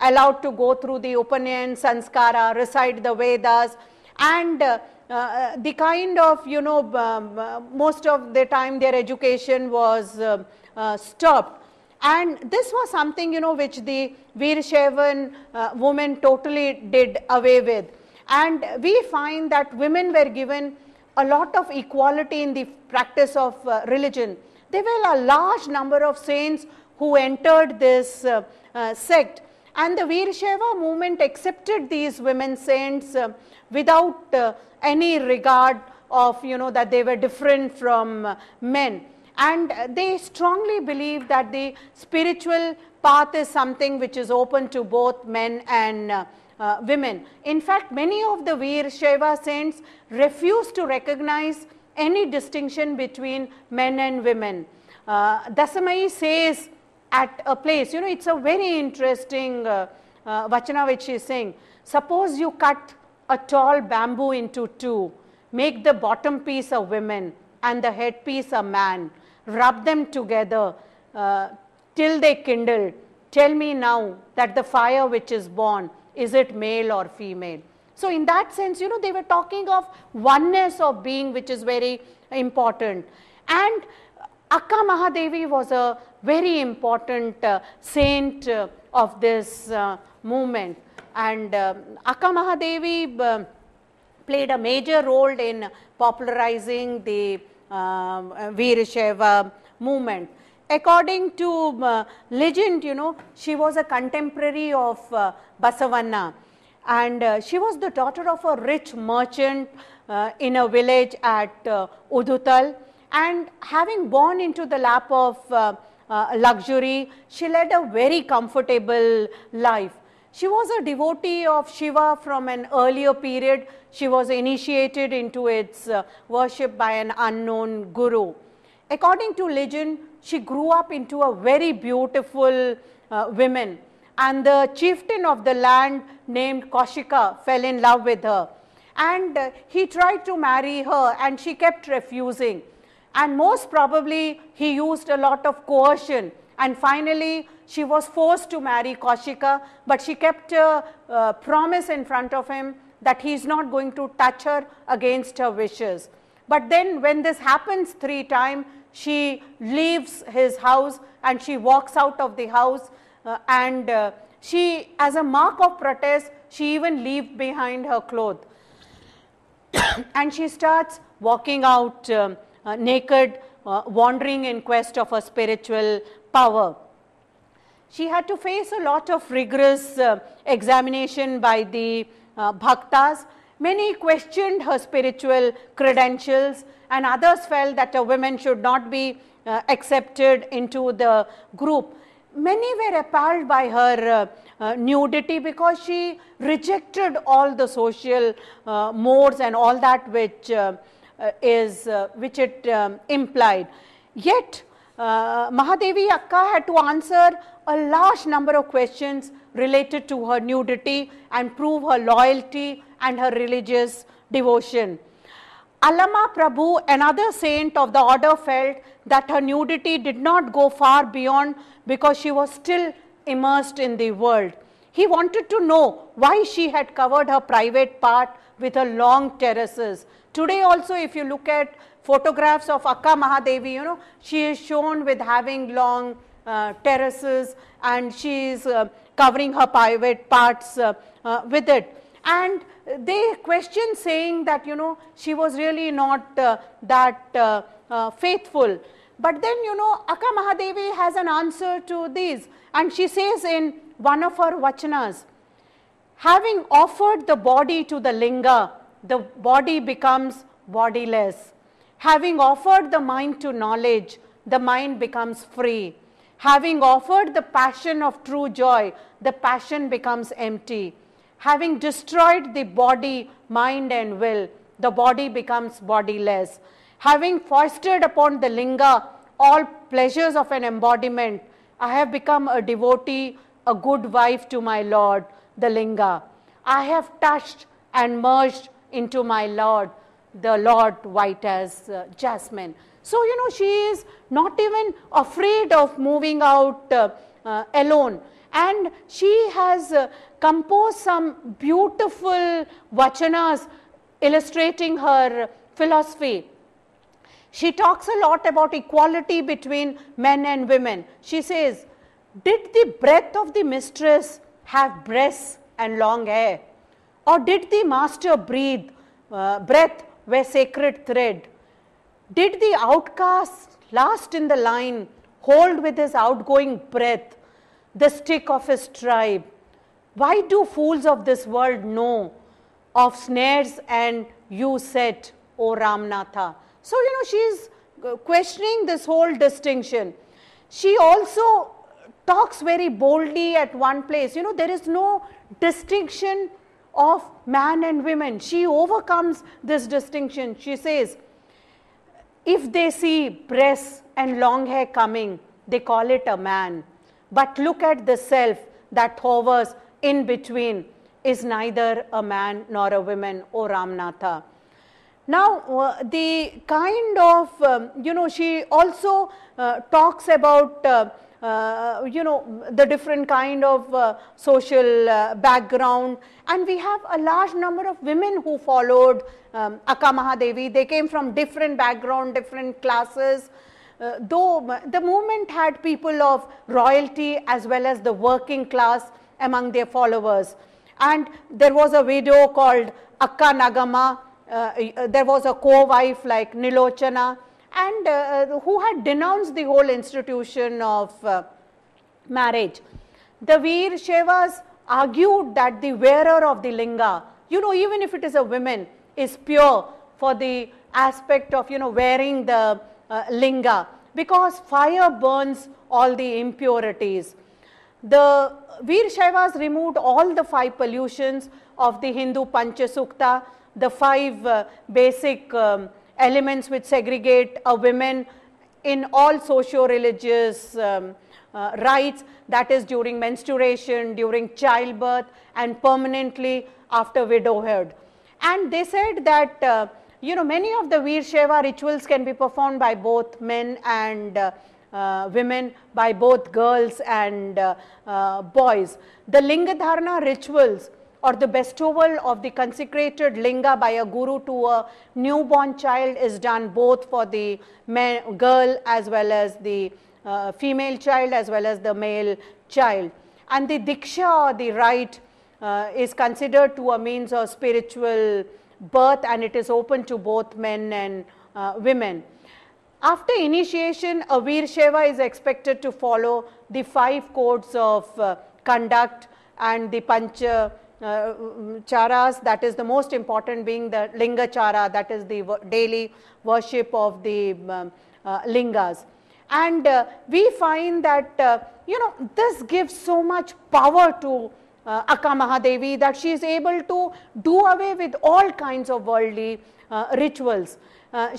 allowed to go through the Upanayan, Sanskara, recite the Vedas and the kind of, you know, um, most of the time their education was stopped and this was something, you know, which the Veershaivan uh, women totally did away with. And we find that women were given a lot of equality in the practice of uh, religion. There were a large number of saints who entered this uh, uh, sect And the Veershaiva movement accepted these women saints uh, without uh, any regard of, you know, that they were different from uh, men. And they strongly believe that the spiritual path is something which is open to both men and uh, uh, women. In fact, many of the Veer Shaiva saints refuse to recognize any distinction between men and women. Uh, Dasamai says at a place, you know, it's a very interesting uh, uh, Vachana which she is saying. Suppose you cut a tall bamboo into two, make the bottom piece a woman and the head piece a man, rub them together uh, till they kindle. Tell me now that the fire which is born is it male or female? So in that sense, you know, they were talking of oneness of being, which is very important. And Akka Mahadevi was a very important uh, saint uh, of this uh, movement. And um, Akka Mahadevi um, played a major role in popularizing the um, Veerashaiva movement. According to uh, legend, you know, she was a contemporary of uh, Basavanna and uh, she was the daughter of a rich merchant uh, in a village at uh, Udutadi and having born into the lap of uh, uh, luxury, she led a very comfortable life. She was a devotee of Shiva from an earlier period. She was initiated into its uh, worship by an unknown guru. According to legend, she grew up into a very beautiful uh, woman and the chieftain of the land named Kaushika fell in love with her and uh, he tried to marry her and she kept refusing and most probably he used a lot of coercion and finally she was forced to marry Kaushika but she kept a, a promise in front of him that he is not going to touch her against her wishes. But then when this happens three times, she leaves his house and she walks out of the house uh, and uh, she as a mark of protest she even leaves behind her clothes [COUGHS] and she starts walking out um, uh, naked uh, wandering in quest of a spiritual power she had to face a lot of rigorous uh, examination by the uh, bhaktas many questioned her spiritual credentials and others felt that a woman should not be uh, accepted into the group many were appalled by her uh, uh, nudity because she rejected all the social uh, modes and all that which is which it um, implied. Yet Uh, Mahadevi Akka had to answer a large number of questions related to her nudity and prove her loyalty and her religious devotion. Allama Prabhu, another saint of the order, felt that her nudity did not go far beyond because she was still immersed in the world. He wanted to know why she had covered her private part with her long terraces. Today also if you look at photographs of Akka Mahadevi, you know, she is shown with having long uh, terraces and she is uh, covering her private parts uh, uh with it. And they question saying that, you know, she was really not uh, that uh, faithful. But then, you know, Akka Mahadevi has an answer to these and she says in one of her vachanas, having offered the body to the linga, the body becomes bodiless. Having offered the mind to knowledge, the mind becomes free. Having offered the passion of true joy, the passion becomes empty. Having destroyed the body, mind and will, the body becomes bodiless having foisted upon the linga all pleasures of an embodiment, I have become a devotee, a good wife to my Lord, the linga. I have touched and merged into my Lord, the Lord white as uh, jasmine. So, you know, she is not even afraid of moving out uh, uh, alone. And she has uh, composed some beautiful vachanas illustrating her philosophy. She talks a lot about equality between men and women. She says, did the breath of the mistress have breasts and long hair? Or did the master breathe uh, breath where sacred thread? Did the outcast last in the line hold with his outgoing breath the stick of his tribe? Why do fools of this world know of snares and you set, O Ramnatha? So, you know, she is questioning this whole distinction. She also talks very boldly at one place. You know, there is no distinction of man and women. She overcomes this distinction. She says, if they see breasts and long hair coming, they call it a man. But look at the self that hovers in between is neither a man nor a woman, O Ramnatha. Now, uh, the kind of, um, you know, she also uh, talks about uh, you know, the different kind of uh, social uh, background. And we have a large number of women who followed um, Akka Mahadevi. They came from different background, different classes. Uh, though the movement had people of royalty as well as the working class among their followers. And there was a widow called Akka Nagama. Uh, there was a co-wife like Nilochana and uh, who had denounced the whole institution of uh, marriage. The Veer Shaivas argued that the wearer of the linga, you know, even if it is a woman, is pure for the aspect of, you know, wearing the uh, linga because fire burns all the impurities. The Veer Shaivas removed all the five pollutions of the Hindu Panchasutaka, the five uh, basic um, elements which segregate a woman in all socio-religious um, uh, rights that is during menstruation, during childbirth and permanently after widowhood. And they said that uh, you know many of the Veer rituals can be performed by both men and uh, uh, women, by both girls and uh, uh, boys. The Lingadharana rituals or the bestowal of the consecrated linga by a guru to a newborn child is done both for the man, girl as well as the uh, female child as well as the male child. And the diksha or the rite uh, is considered to a means of spiritual birth and it is open to both men and uh, women. After initiation, a Veer Shaiva is expected to follow the five codes of uh, conduct and the Pancha uh, charas that is the most important being the linga chara that is the daily worship of the um, uh, lingas and uh, we find that uh, you know this gives so much power to uh, Akka Mahadevi that she is able to do away with all kinds of worldly uh, rituals.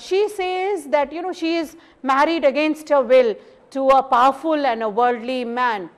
she says that you know she is married against her will to a powerful and a worldly man.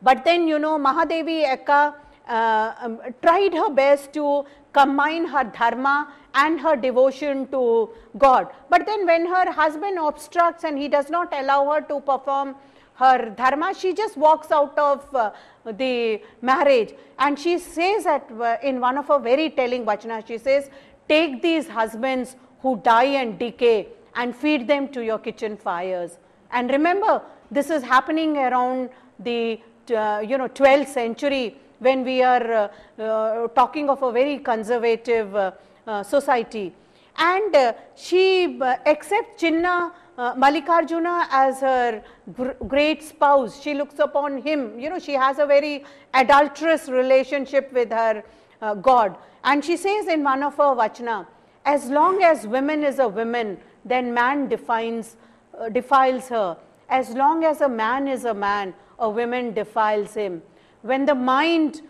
But then you know Mahadevi Akka uh, um, tried her best to combine her dharma and her devotion to God. But then when her husband obstructs and he does not allow her to perform her dharma, she just walks out of uh, the marriage and she says that uh, in one of her very telling vachana, she says, take these husbands who die and decay and feed them to your kitchen fires. And remember, this is happening around the uh, you know 12th century when we are uh, uh, talking of a very conservative uh, society. And she accepts Chinna uh, Mallikarjuna as her gr great spouse. She looks upon him, you know, she has a very adulterous relationship with her uh, God. And she says in one of her vachana, as long as woman is a woman, then man defines, uh, defiles her. As long as a man is a man, a woman defiles him. When the mind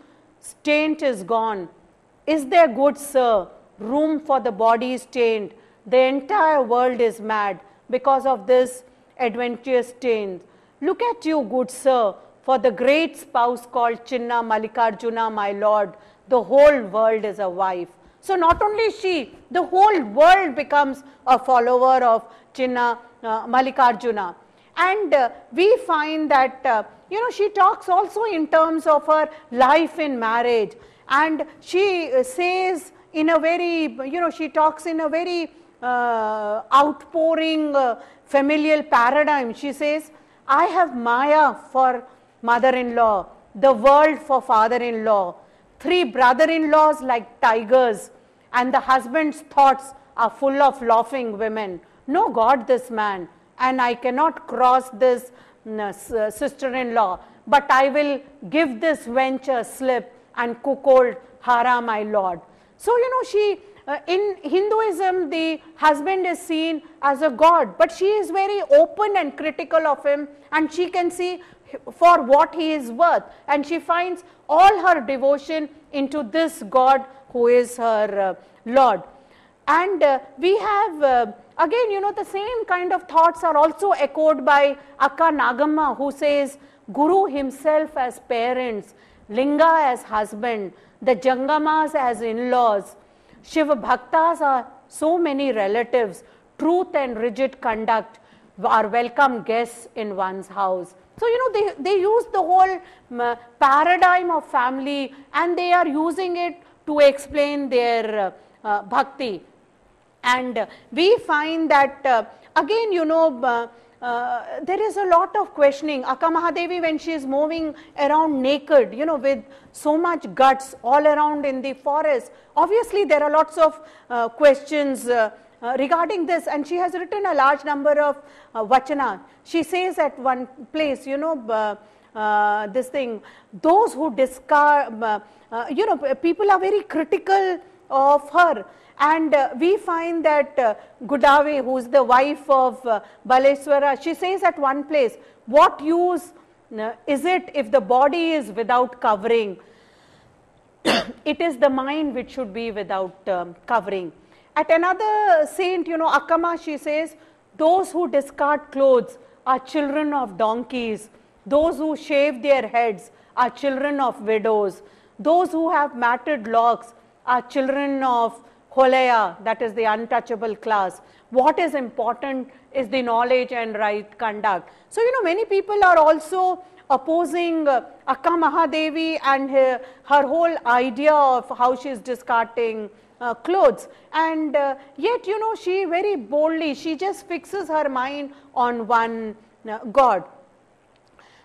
taint is gone, is there, good sir, room for the body taint? The entire world is mad because of this adventurous taint. Look at you, good sir, for the great spouse called Chinna Mallikarjuna, my lord, the whole world is a wife. So not only she, the whole world becomes a follower of Chinna uh, Mallikarjuna. And uh, we find that uh, you know, she talks also in terms of her life in marriage and she uh, says in a very, you know, she talks in a very uh, outpouring uh, familial paradigm. She says, I have Maya for mother-in-law, the world for father-in-law, three brother-in-laws like tigers and the husband's thoughts are full of laughing women. No God this man and I cannot cross this sister-in-law, but I will give this venture slip and cuckold Hara my lord. So, you know, she, uh, in Hinduism, the husband is seen as a god, but she is very open and critical of him and she can see for what he is worth and she finds all her devotion into this god who is her uh, lord. And uh, we have uh, again you know the same kind of thoughts are also echoed by Akka Nagamma who says Guru himself as parents, Linga as husband, the Jangamas as in-laws, Shiva Bhaktas are so many relatives, truth and rigid conduct are welcome guests in one's house. So, you know, they, they use the whole um, paradigm of family and they are using it to explain their uh, uh, bhakti. And we find that uh, again, you know, uh, there is a lot of questioning. Akka Mahadevi, when she is moving around naked, you know, with so much guts all around in the forest, obviously there are lots of uh, questions uh, uh regarding this and she has written a large number of uh, vachana. She says at one place, you know, this thing, those who discard, you know, people are very critical of her and uh, we find that uh, Gudave, who is the wife of uh, Baleswara, she says at one place, what use is it if the body is without covering? [CLEARS THROAT] it is the mind which should be without um, covering. At another saint, you know, Akkama, she says, those who discard clothes are children of donkeys. Those who shave their heads are children of widows. Those who have matted locks are children of Holaya, that is the untouchable class. What is important is the knowledge and right conduct. So, you know, many people are also opposing uh, Akka Mahadevi and her, her, whole idea of how she is discarding uh, clothes. And uh, yet, you know, she very boldly, she just fixes her mind on one uh, God.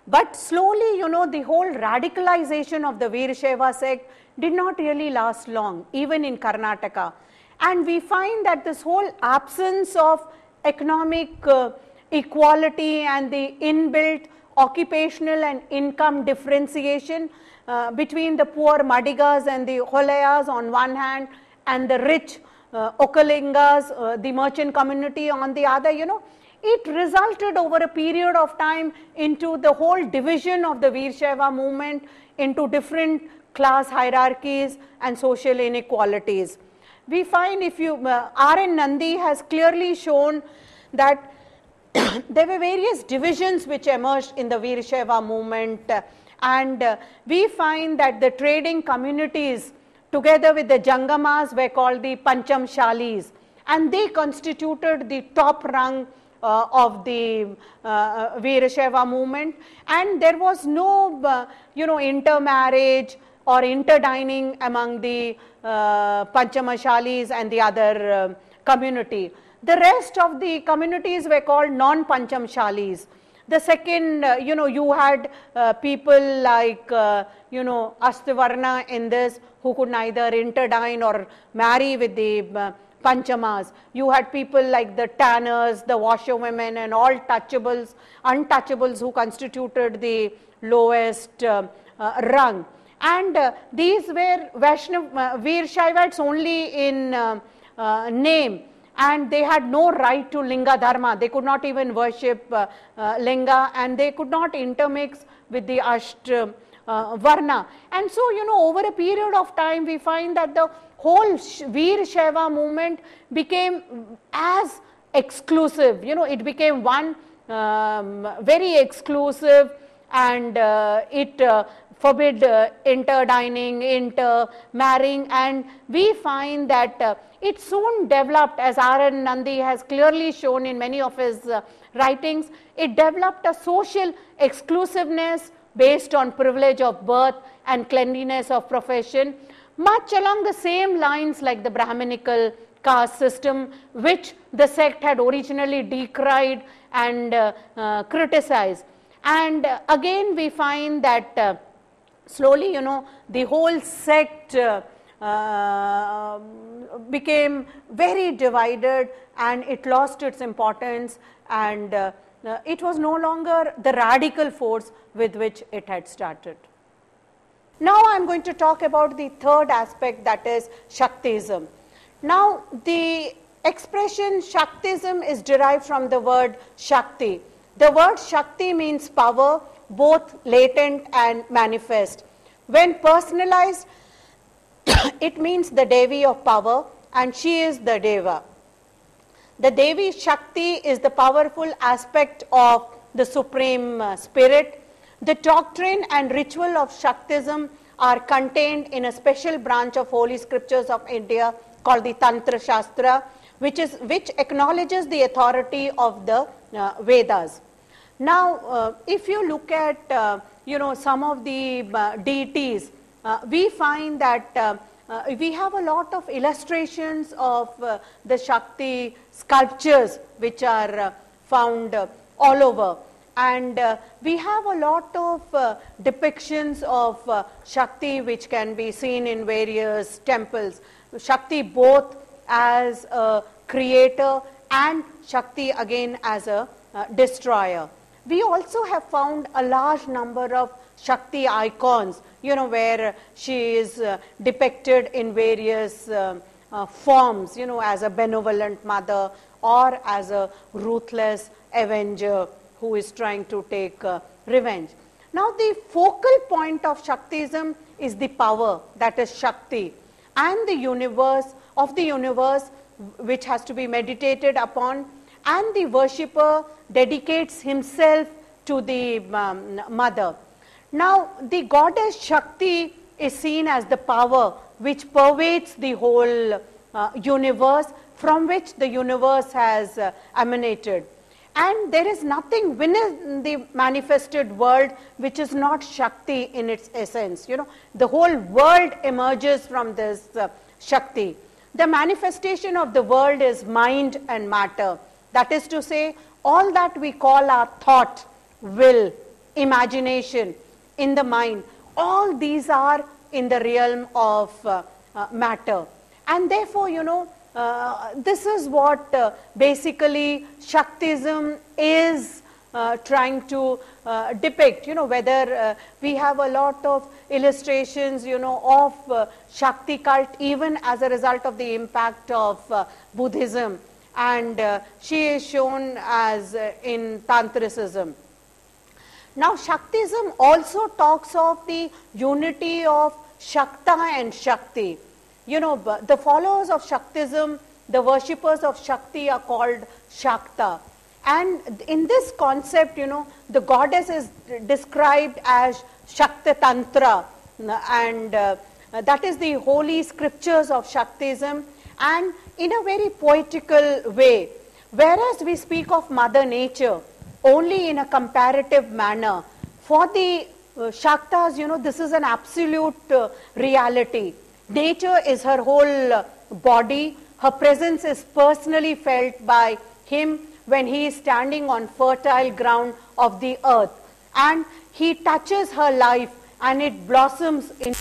But slowly, you know, the whole radicalization of the Veerashaiva sect did not really last long, even in Karnataka. And we find that this whole absence of economic uh, equality and the inbuilt occupational and income differentiation uh, between the poor Madigas and the Holayas on one hand and the rich uh, Okalingas, uh, the merchant community on the other, you know, it resulted over a period of time into the whole division of the Veershaiva movement into different class hierarchies and social inequalities. We find if you, uh, R.N. Nandi has clearly shown that [COUGHS] there were various divisions which emerged in the Veerashaiva movement uh, and uh, we find that the trading communities together with the Jangamas were called the Panchamshalis and they constituted the top rung uh, of the uh, uh movement and there was no, uh, you know, intermarriage or interdining among the uh, and the other uh, community. The rest of the communities were called non-Panchamshalis. The second, uh, you know, you had uh, people like, uh, you know, Astivarna in this who could neither interdine or marry with the uh, Panchamas. You had people like the tanners, the washerwomen and all touchables, untouchables who constituted the lowest uh, rung and uh, these were Vaishnav, uh, Veer Shaivites only in uh, uh, name and they had no right to Linga Dharma. They could not even worship uh, uh, Linga and they could not intermix with the Asht Varna. And so, you know, over a period of time, we find that the whole Veer Shaiva movement became as exclusive, you know, it became one um, very exclusive and it forbid uh, interdining, intermarrying and we find that uh, it soon developed as R.N. Nandi has clearly shown in many of his uh, writings, it developed a social exclusiveness based on privilege of birth and cleanliness of profession much along the same lines like the Brahminical caste system which the sect had originally decried and uh, uh, criticized. And uh, again we find that slowly you know the whole sect uh, uh, became very divided and it lost its importance and uh, uh, it was no longer the radical force with which it had started. Now I am going to talk about the third aspect that is Shaktism. Now the expression Shaktism is derived from the word Shakti. The word Shakti means power, both latent and manifest. When personalized, [COUGHS] it means the Devi of power and she is the Deva. The Devi Shakti is the powerful aspect of the Supreme Spirit. The doctrine and ritual of Shaktism are contained in a special branch of Holy Scriptures of India called the Tantra Shastra, which, is, which acknowledges the authority of the uh, Vedas. Now, uh, if you look at, uh, you know, some of the uh, deities, uh, we find that uh, we have a lot of illustrations of the Shakti sculptures which are found all over and uh, we have a lot of uh, depictions of uh, Shakti which can be seen in various temples. Shakti both as a creator and Shakti again as a uh, destroyer. We also have found a large number of Shakti icons, you know, where she is uh, depicted in various uh, forms, you know, as a benevolent mother or as a ruthless avenger who is trying to take uh, revenge. Now the focal point of Shaktism is the power that is Shakti and the universe of the universe which has to be meditated upon and the worshipper dedicates himself to the um, mother. Now the goddess Shakti is seen as the power which pervades the whole uh, universe from which the universe has uh, emanated and there is nothing within the manifested world which is not Shakti in its essence. You know, the whole world emerges from this uh, Shakti. The manifestation of the world is mind and matter. That is to say, all that we call our thought, will, imagination in the mind, all these are in the realm of uh, uh, matter. And therefore, you know, uh, this is what uh, basically Shaktism is uh, trying to uh, depict, you know, whether we have a lot of illustrations, you know, of Shakti cult even as a result of the impact of Buddhism and she is shown as in Tantricism. Now Shaktism also talks of the unity of Shakta and Shakti you know, the followers of Shaktism, the worshippers of Shakti are called Shakta. And in this concept, you know, the goddess is described as Shakti Tantra, and uh, that is the holy scriptures of Shaktism, and in a very poetical way. Whereas we speak of Mother Nature only in a comparative manner, for the uh, Shaktas, you know, this is an absolute uh, reality. Nature is her whole body. Her presence is personally felt by him when he is standing on fertile ground of the earth. And he touches her life and it blossoms in.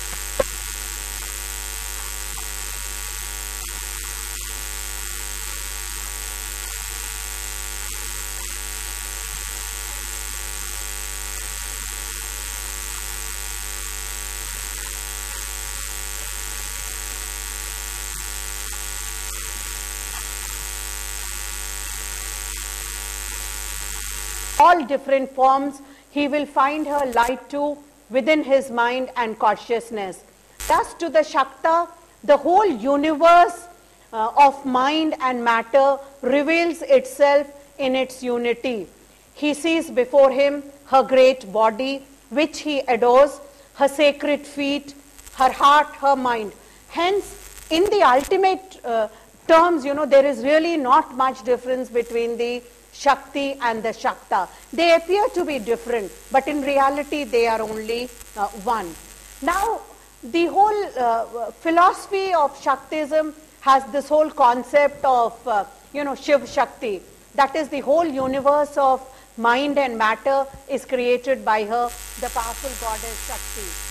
All different forms, he will find her light too within his mind and consciousness. Thus to the Shakta, the whole universe uh, of mind and matter reveals itself in its unity. He sees before him her great body, which he adores, her sacred feet, her heart, her mind. Hence, in the ultimate uh, terms, you know, there is really not much difference between the Shakti and the Shakta. They appear to be different, but in reality they are only uh, one. Now, the whole uh, philosophy of Shaktism has this whole concept of, uh, you know, Shiv Shakti. That is the whole universe of mind and matter is created by her, the powerful goddess Shakti.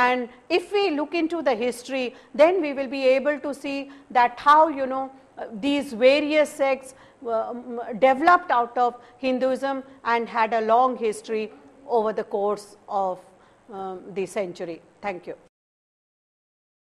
And if we look into the history, then we will be able to see that how, you know, these various sects uh, developed out of Hinduism and had a long history over the course of um, the century. Thank you.